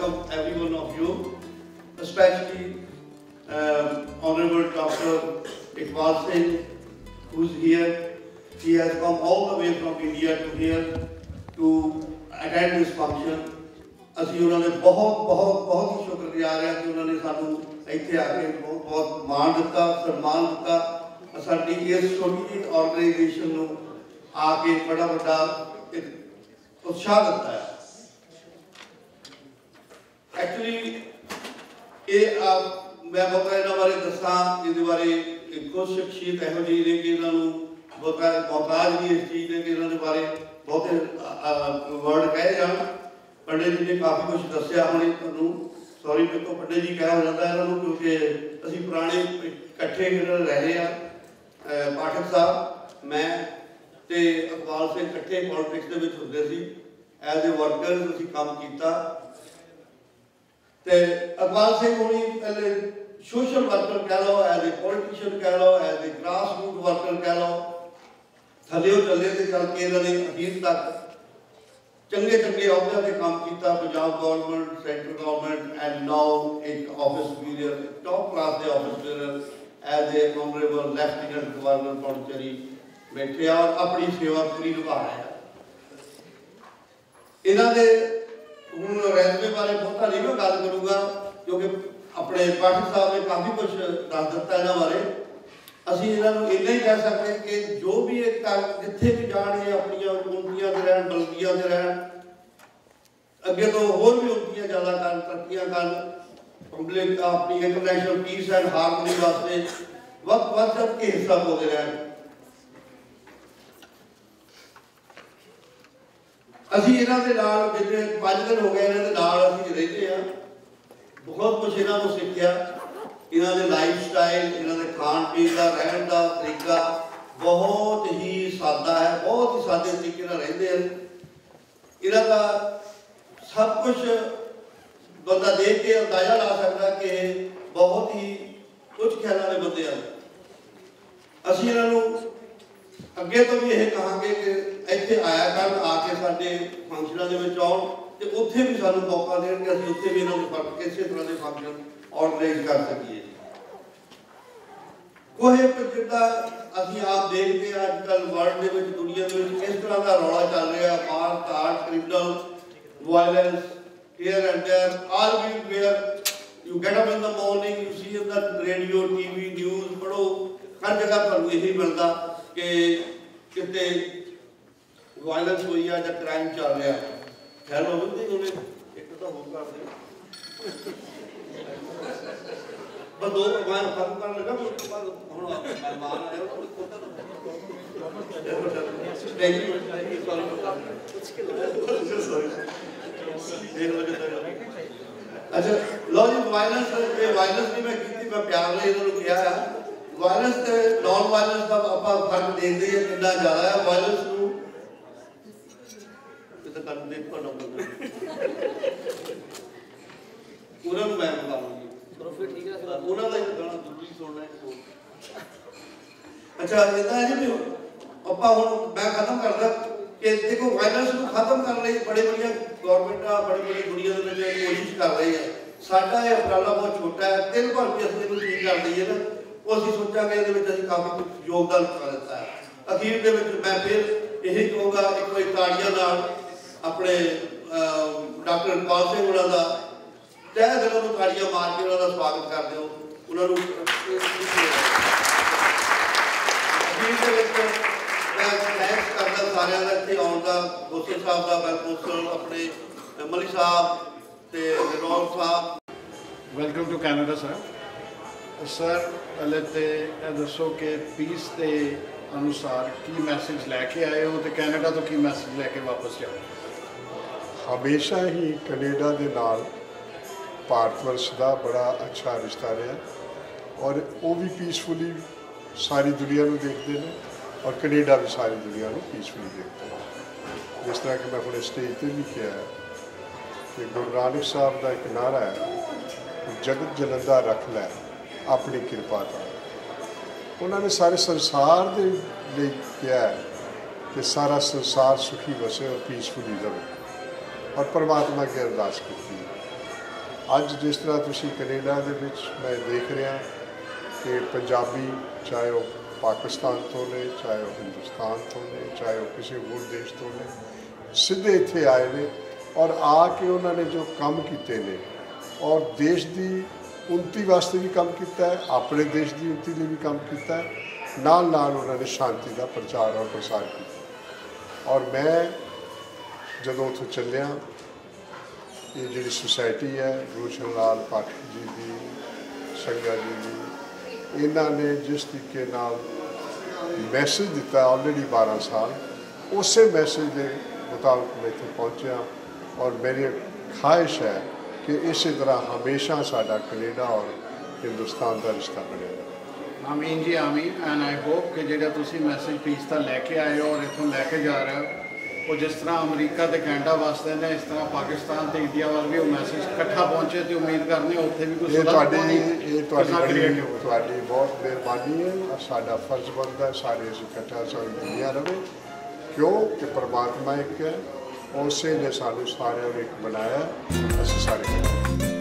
welcome every one of you, especially um, Honorable Dr. Iqbal Singh, who's here. He has come all the way from India to here to attend this function. ਅਸੀਂ ਉਹਨਾਂ ਦੇ ਬਹੁਤ ਬਹੁਤ ਬਹੁਤ ਹੀ ਸ਼ੁਕਰਗੁਜ਼ਾਰ ਹਾਂ ਕਿ ਉਹਨਾਂ ਨੇ ਸਾਨੂੰ ਇੱਥੇ ਆ ਕੇ ਬਹੁਤ ਬਹੁਤ ਮਾਣ ਦਿੱਤਾ ਸਨਮਾਨ ਦਿੱਤਾ ਸਾਡੀ ਇਸ ਛੋਟੀ ਜਿਹੀ ਆਰਗੇਨਾਈਜੇਸ਼ਨ ਨੂੰ ਆ ਕੇ ਬੜਾ ਵੱਡਾ ਇੱਕ ਉਤਸ਼ਾਹ ਦਿੱਤਾ ਹੈ ਐਕਚੁਅਲੀ ਇਹ ਆ ਮੈਂ ਬਹੁਤਾ ਇਹਨਾਂ ਬਾਰੇ ਦੱਸਾਂ ਇਹਦੇ ਬਾਰੇ ਕੁਝ ਸ਼ਖਸੀਅਤ ਇਹੋ ਜਿਹੀ ਨੇ ਕਿ ਇਹਨਾਂ ਨੂੰ ਬਹੁਤਾ ਮੌਤਾਜ ਨਹੀਂ ਇਸ ਚੀਜ਼ ਦੇ ਕਿ ਇਹਨਾਂ ਦੇ ਬਾਰੇ ਬਹੁਤੇ ਵਰਡ ਕਹੇ ਜਾਣ। ਪੰਡਿਤ ਜੀ ਨੇ ਕਾਫੀ ਕੁਝ ਦੱਸਿਆ ਹੁਣੇ ਤੁਹਾਨੂੰ। ਸੌਰੀ ਮੇਰੇ ਤੋਂ ਪੰਡਿਤ ਜੀ ਕਹਿ ਹੋ ਜਾਂਦਾ ਇਹਨਾਂ ਨੂੰ ਕਿਉਂਕਿ ਅਸੀਂ ਪੁਰਾਣੇ ਇਕੱਠੇ ਜਿਹੜੇ ਰਹੇ ਆ ਪਾਠਕ ਸਾਹਿਬ, ਮੈਂ ਤੇ ਅਕਬਾਲ ਸਿੰਘ ਇਕੱਠੇ ਪੋਲਿਟਿਕਸ ਦੇ ਵਿੱਚ ਹੁੰਦੇ ਸੀ। ਐਜ਼ ਅ ਵਰਕਰ ਅਸੀਂ ਕੰਮ ਕੀਤਾ। ਤੇ ਅਕਬਾਲ ਸਿੰਘ ਹੁਣੀ ਪਹਿਲੇ ਸੋਸ਼ਲ ਵਰਕਰ ਕਹਿ ਲਓ ਐਜ਼ ਅ ਪੋਲੀਟੀਸ਼ੀਅਨ ਕਹਿ ਲਓ as a grass root worker ਕਹਿ ਲਓ, ਥੱਲੇ ਤੇ ਚੱਲ ਕੇ ਇਹਨਾਂ ਨੇ ਅਖੀਰ ਤੱਕ ਚੰਗੇ ਚੰਗੇ ਅਹੁਦਿਆਂ ਤੇ ਕੰਮ ਕੀਤਾ, Punjab government centre government and now ਇੱਕ ਆਫਿਸ ਸਪੀਰੀਅਰ ਟੌਪ ਕਲਾਸ ਦੇ office superior as a honourable lieutenant governor Pondicherry ਬੈਠੇ ਆ, ਆਪਣੀ ਸੇਵਾ ਪੂਰੀ ਨਿਭਾ ਰਹੇ ਆ। ਇਹਨਾਂ ਦੇ ਹੁਣ ਰੈਜ਼ਮੇ ਬਾਰੇ ਬਹੁਤਾ ਨਹੀਂ ਮੈਂ ਗੱਲ ਕਰੂੰਗਾ ਕਿਉਂਕਿ ਆਪਣੇ ਪਾਠਕ ਸਾਹਿਬ ਨੇ ਕਾਫੀ ਕੁਝ ਦੱਸ ਦਿੱਤਾ ਇਹਨਾਂ ਬਾਰੇ। ਅਸੀਂ ਇਹਨਾਂ ਨੂੰ ਇੰਨਾ ਹੀ ਕਹਿ ਸਕਦੇ ਕਿ ਜੋ ਵੀ ਇਹ ਕਰ ਜਿੱਥੇ ਵੀ ਜਾਣ, ਇਹ ਆਪਣੀਆਂ ਉਨਤੀਆਂ ਤੇ ਰਹਿਣ, ਬਲਦੀਆਂ ਤੇ ਰਹਿਣ। ਅੱਗੇ ਤੋਂ ਹੋਰ ਵੀ ਉਨਤੀਆਂ ਜ਼ਿਆਦਾ ਕਰਨ, ਤਰੱਕੀਆਂ ਕਰਨ। ਪਬਲਿਕ ਆਪਣੀ ਇੰਟਰਨੈਸ਼ਨਲ ਪੀਸ ਐਂਡ ਹਾਰਮਨੀ ਵਾਸਤੇ ਵਕਤ ਵਕਤ ਕੇ ਹਿੱਸਾ ਪਾਉਂਦੇ ਰਹਿਣ। ਅਸੀਂ ਇਹਨਾਂ ਦੇ ਨਾਲ ਜਿੰਨੇ 5 ਦਿਨ ਹੋ ਗਏ ਇਹਨਾਂ ਦੇ ਨਾਲ ਅਸੀਂ ਰਹਿੰਦੇ ਆ ਬਹੁਤ ਕੁਝ ਇਹਨਾਂ ਨੂੰ ਸਿੱਖਿਆ। ਇਹਨਾਂ ਦੇ ਲਾਈਫ ਸਟਾਈਲ ਇਹਨਾਂ ਦੇ ਖਾਣ ਪੀਣ ਦਾ, ਰਹਿਣ ਦਾ ਤਰੀਕਾ ਬਹੁਤ ਹੀ ਸਾਦਾ ਹੈ, ਬਹੁਤ ਹੀ ਸਾਦੇ ਤਰੀਕੇ ਨਾਲ ਰਹਿੰਦੇ ਹਨ। ਇਹਨਾਂ ਦਾ ਸਭ ਕੁਝ ਬੰਦਾ ਦੇਖ ਕੇ ਅੰਦਾਜ਼ਾ ਲਾ ਸਕਦਾ ਕਿ ਇਹ ਬਹੁਤ ਹੀ ਕੁਝ ਖਿਆਲਾਂ ਦੇ ਬੰਦੇ ਹਨ। ਅਸੀਂ ਇਹਨਾਂ ਨੂੰ ਅੱਗੇ ਤੋਂ ਵੀ ਇਹ ਕਹਾਂਗੇ ਕਿ ਇੱਥੇ ਆਇਆ ਕਰਨ, ਆ ਕੇ ਸਾਡੇ ਫੰਕਸ਼ਨਾਂ ਦੇ ਵਿੱਚ ਆਉਣ ਤੇ ਉੱਥੇ ਵੀ ਸਾਨੂੰ ਮੌਕਾ ਦੇਣ ਕਿ ਅਸੀਂ ਉੱਥੇ ਵੀ ਇਹਨਾਂ ਨੂੰ ਫ਼ਰਕ ਕਿਸੇ ਤਰ੍ਹਾਂ ਦੇ ਫੰਕਸ਼ਨ ਆਰਗੇਨਾਈਜ਼ ਕਰ ਸਕੀਏ ਕੋਹੇ ਪਰ ਜਿੱਦਾਂ ਅਸੀਂ ਆਪ ਦੇਖਦੇ ਹਾਂ ਅੱਜ ਕੱਲ ਵਰਲਡ ਦੇ ਵਿੱਚ, ਦੁਨੀਆ ਦੇ ਵਿੱਚ ਕਿਸ ਤਰ੍ਹਾਂ ਦਾ ਰੌਲਾ ਚੱਲ ਰਿਹਾ ਮਾਰ ਕਾਟ criminal violence here and there all we where you get up in the morning, you see in the radio tv news ਪੜੋ ਹਰ ਜਗ੍ਹਾ ਤੁਹਾਨੂੰ ਇਹੀ ਮਿਲਦਾ। ਕਿ ਕਿਤੇ ਵਾਇਲੈਂਸ ਹੋਈ ਆ ਜਾਂ ਕ੍ਰਾਈਮ ਚੱਲ ਰਿਹਾ ਖੈਰ ਉਹ ਵੀ ਉਹਨੇ ਇੱਕ ਤਾਂ ਹੋਰ ਕਰ ਦੇ ਬਸ ਦੋ ਮੈਂ ਖਤਮ ਕਰਨ ਲੱਗਾ ਉਸ ਤੋਂ ਬਾਅਦ ਹੁਣ ਮਹਿਮਾਨ ਆਇਆ ਉਹ ਕੋਤਾ ਥੈਂਕ ਯੂ ਸੌਰੀ ਦੇਖ ਲਓ ਕਿਦਾਂ ਅੱਛਾ ਲੋ ਜੀ ਵਾਇਲੈਂਸ ਤੇ ਵਾਇਲੈਂਸ ਦੀ ਮੈਂ ਕੀਤੀ ਮੈਂ ਪਿਆਰ ਲਈ ਇਹਨਾਂ ਨੂੰ ਕਿਹਾ ਆ ਵਾਇਲੈਂਸ ਤੇ ਨਾਨ ਵਾਇਲੈਂਸ ਦਾ ਆਪਾਂ ਫ਼ਰਕ ਦੇਖਦੇ ਹਾਂ ਕਿੰਨਾ ਜ਼ਿਆਦਾ ਹੈ। ਵਾਇਲੈਂਸ ਨੂੰ ਕਿਤੇ ਕਰਨ ਦੇ ਤੁਹਾਡਾ ਉਹਨਾਂ ਨੂੰ ਮੈਂ ਬਤਾਉਂਗੀ ਫਿਰ ਠੀਕ ਹੈ ਉਹਨਾਂ ਦਾ ਹੀ ਗਾਣਾ ਜ਼ਰੂਰੀ ਸੁਣਨਾ ਹੈ ਅੱਛਾ ਇਹਦਾ ਜੀ ਵੀ ਆਪਾਂ ਹੁਣ ਮੈਂ ਖਤਮ ਕਰਦਾ ਕਿ ਦੇਖੋ ਵਾਇਲੈਂਸ ਨੂੰ ਖਤਮ ਕਰਨ ਲਈ ਬੜੇ ਬੜੀਆਂ ਗਵਰਨਮੈਂਟਾਂ ਬੜੀ ਬੜੀ ਦੁਨੀਆ ਦੇ ਵਿੱਚ ਕੋਸ਼ਿਸ਼ ਕਰ ਰਹੀ ਹੈ। ਸਾਡਾ ਇਹ ਉਪਰਾਲਾ ਬਹੁਤ ਛੋਟਾ ਹੈ। ਦਿਨ ਭਰ ਵੀ ਅਸੀਂ ਇਹਨੂੰ ਠੀਕ ਕਰ ਦਈਏ ਨਾ। ਉਹ ਅਸੀਂ ਸੋਚਾਂਗੇ ਇਹਦੇ ਵਿੱਚ ਅਸੀਂ ਕਾਫੀ ਕੁਝ ਯੋਗਦਾਨ ਪਾ ਦਿੱਤਾ ਹੈ। ਅਖੀਰ ਦੇ ਵਿੱਚ ਮੈਂ ਫਿਰ ਇਹ ਕਹੂੰਗਾ, ਇੱਕ ਵਾਰੀ ਤਾੜੀਆਂ ਨਾਲ ਆਪਣੇ ਡਾਕਟਰ ਇਕਬਾਲ ਸਿੰਘ ਉਹਨਾਂ ਦਾ ਤਹਿ ਦਿਲੋਂ ਨੂੰ ਤਾੜੀਆਂ ਮਾਰ ਕੇ ਉਹਨਾਂ ਦਾ ਸਵਾਗਤ ਕਰਦੇ ਹੋ। ਉਹਨਾਂ ਨੂੰ ਅਖੀਰ ਦੇ ਵਿੱਚ ਮੈਂ ਥੈਂਕਸ ਕਰਦਾ ਸਾਰਿਆਂ ਦਾ ਇੱਥੇ ਆਉਣ ਦਾ ਗੋਸਲ ਸਾਹਿਬ ਦਾ ਬੈਲਪੋਸਲ ਆਪਣੇ ਮਲੀ ਸਾਹਿਬ ਤੇ ਰੋਲ ਸਾਹਿਬ। Welcome to Canada sir sir, ਪਹਿਲੇ ਤੇ ਇਹ ਦੱਸੋ ਕਿ ਪੀਸ ਦੇ ਅਨੁਸਾਰ ਕੀ ਮੈਸੇਜ ਲੈ ਕੇ ਆਏ ਹੋ ਤੇ ਕੈਨੇਡਾ ਤੋਂ ਕੀ ਮੈਸੇਜ ਲੈ ਕੇ ਵਾਪਸ ਜਾਓ ਹਮੇਸ਼ਾ ਹੀ ਕੈਨੇਡਾ ਦੇ ਨਾਲ ਭਾਰਤ ਵਰਸ਼ ਦਾ ਬੜਾ ਅੱਛਾ ਰਿਸ਼ਤਾ ਰਿਹਾ ਔਰ ਉਹ ਵੀ ਪੀਸਫੁਲੀ ਸਾਰੀ ਦੁਨੀਆ ਨੂੰ ਦੇਖਦੇ ਨੇ ਔਰ ਕੈਨੇਡਾ ਵੀ ਸਾਰੀ ਦੁਨੀਆ ਨੂੰ ਪੀਸਫੁਲੀ ਦੇਖਦਾ ਹੈ ਜਿਸ ਤਰ੍ਹਾਂ ਕਿ ਮੈਂ ਆਪਣੇ ਸਟੇਜ ਤੇ ਵੀ ਕਿਹਾ ਹੈ ਕਿ ਗੁਰੂ ਨਾਨਕ ਸਾਹਿਬ ਦਾ ਇੱਕ ਨਾਰਾ ਹੈ ਕਿ ਜਗਤ ਜਲੰਦਾ ਰੱਖ ਲੈ। ਆਪਣੀ ਕਿਰਪਾ ਨਾਲ ਉਹਨਾਂ ਨੇ ਸਾਰੇ ਸੰਸਾਰ ਦੇ ਲਈ ਕਿਹਾ ਕਿ ਸਾਰਾ ਸੰਸਾਰ ਸੁਖੀ ਵਸੇ ਔਰ ਪੀਸਫੁਲੀ ਰਹੇ। ਔਰ ਪਰਮਾਤਮਾ ਅੱਗੇ ਅਰਦਾਸ ਕੀਤੀ ਅੱਜ ਜਿਸ ਤਰ੍ਹਾਂ ਤੁਸੀਂ ਕੈਨੇਡਾ ਦੇ ਵਿੱਚ ਮੈਂ ਦੇਖ ਰਿਹਾ ਕਿ ਪੰਜਾਬੀ ਚਾਹੇ ਉਹ ਪਾਕਿਸਤਾਨ ਤੋਂ ਨੇ, ਚਾਹੇ ਉਹ ਹਿੰਦੁਸਤਾਨ ਤੋਂ ਨੇ, ਚਾਹੇ ਉਹ ਕਿਸੇ ਹੋਰ ਦੇਸ਼ ਤੋਂ ਨੇ, ਸਿੱਧੇ ਇੱਥੇ ਆਏ ਨੇ ਔਰ ਆ ਕੇ ਉਹਨਾਂ ਨੇ ਜੋ ਕੰਮ ਕੀਤੇ ਨੇ ਔਰ ਦੇਸ਼ ਦੀ ਉਨਤੀ ਵਾਸਤੇ ਵੀ ਕੰਮ ਕੀਤਾ ਹੈ, ਆਪਣੇ ਦੇਸ਼ ਦੀ ਉਨਤੀ ਲਈ ਵੀ ਕੰਮ ਕੀਤਾ ਹੈ, ਨਾਲ ਨਾਲ ਉਹਨਾਂ ਨੇ ਸ਼ਾਂਤੀ ਦਾ ਪ੍ਰਚਾਰ ਔਰ ਪ੍ਰਸਾਰ ਕੀਤਾ। ਔਰ ਮੈਂ ਜਦੋਂ ਉੱਥੋਂ ਚੱਲਿਆ, ਇਹ ਜਿਹੜੀ ਸੁਸਾਇਟੀ ਹੈ, ਰੋਸ਼ਨ ਲਾਲ ਪਾਠਕ ਜੀ ਦੀ ਸੰਗਤ ਜੀ ਦੀ, ਇਹਨਾਂ ਨੇ ਜਿਸ ਤਰੀਕੇ ਨਾਲ ਮੈਸੇਜ ਦਿੱਤਾ ਆਲਰੇਡੀ 12 ਸਾਲ, ਉਸੇ ਮੈਸੇਜ ਦੇ ਮੁਤਾਬਕ ਮੈਂ ਇੱਥੇ ਪਹੁੰਚਿਆ ਔਰ ਮੇਰੀ ਖਾਹਿਸ਼ ਹੈ ਕਿ ਇਸੇ ਤਰ੍ਹਾਂ ਹਮੇਸ਼ਾ ਸਾਡਾ ਕੈਨੇਡਾ ਔਰ ਹਿੰਦੁਸਤਾਨ ਦਾ ਰਿਸ਼ਤਾ ਬਣਿਆ ਰਹੇ। ਆਮੀਨ ਜੀ ਆਮੀਨ। ਐਂਡ ਆਈ ਹੋਪ ਕਿ ਜਿਹੜਾ ਤੁਸੀਂ ਮੈਸੇਜ ਪੀਸ ਦਾ ਲੈ ਕੇ ਆਏ ਹੋ ਔਰ ਇੱਥੋਂ ਲੈ ਕੇ ਜਾ ਰਹੇ ਹੋ ਉਹ ਜਿਸ ਤਰ੍ਹਾਂ ਅਮਰੀਕਾ ਤੇ ਕੈਨੇਡਾ ਵਾਸਤੇ ਨੇ ਇਸ ਤਰ੍ਹਾਂ ਪਾਕਿਸਤਾਨ ਤੇ ਇੰਡੀਆ ਵੱਲ ਵੀ ਉਹ ਮੈਸੇਜ ਇਕੱਠਾ ਪਹੁੰਚੇ ਤੇ ਉਮੀਦ ਕਰਨੀ ਹੈ ਉੱਥੇ ਵੀ ਕੋਈ ਸੁਧਾਰ ਤੁਹਾਡੀ ਹੋਣੀ, ਇਹ ਤੁਹਾਡੀ। ਤੁਹਾਡੀ ਬਹੁਤ ਮਿਹਰਬਾਨੀ ਹੈ ਔਰ ਸਾਡਾ ਫਰਜ਼ ਬਣਦਾ ਸਾਰੇ ਅਸੀਂ ਇਕੱਠਾ ਸਾਰੀ ਦੁਨੀਆ ਰਵੇ। ਕਿਉਂ? ਕਿ ਪਰਮਾਤਮਾ ਇੱਕ ਹੈ ਉਸੇ ਨੇ ਸਾਨੂੰ ਸਾਰਿਆਂ ਨੂੰ ਇੱਕ ਬਣਾਇਆ ਅਸੀਂ ਸਾਰੇ